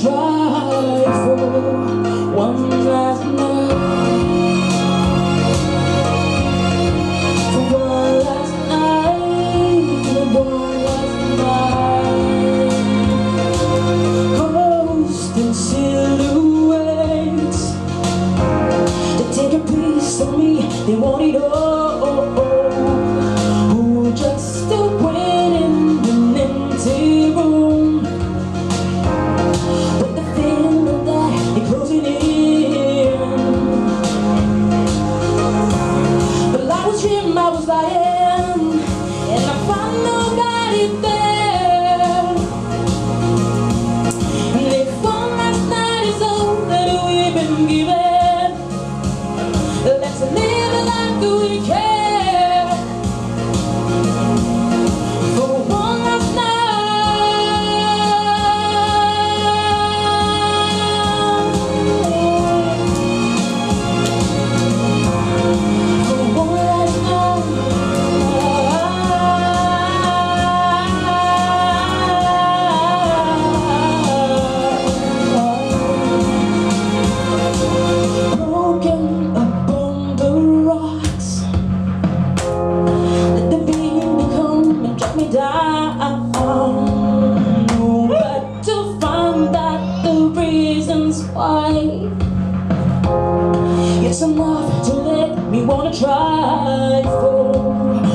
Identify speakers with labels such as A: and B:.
A: tried for one last night. For one last night, one last night. And silhouettes, they take a piece of me, they want it all. vai To find out the reasons why It's enough to let me wanna try for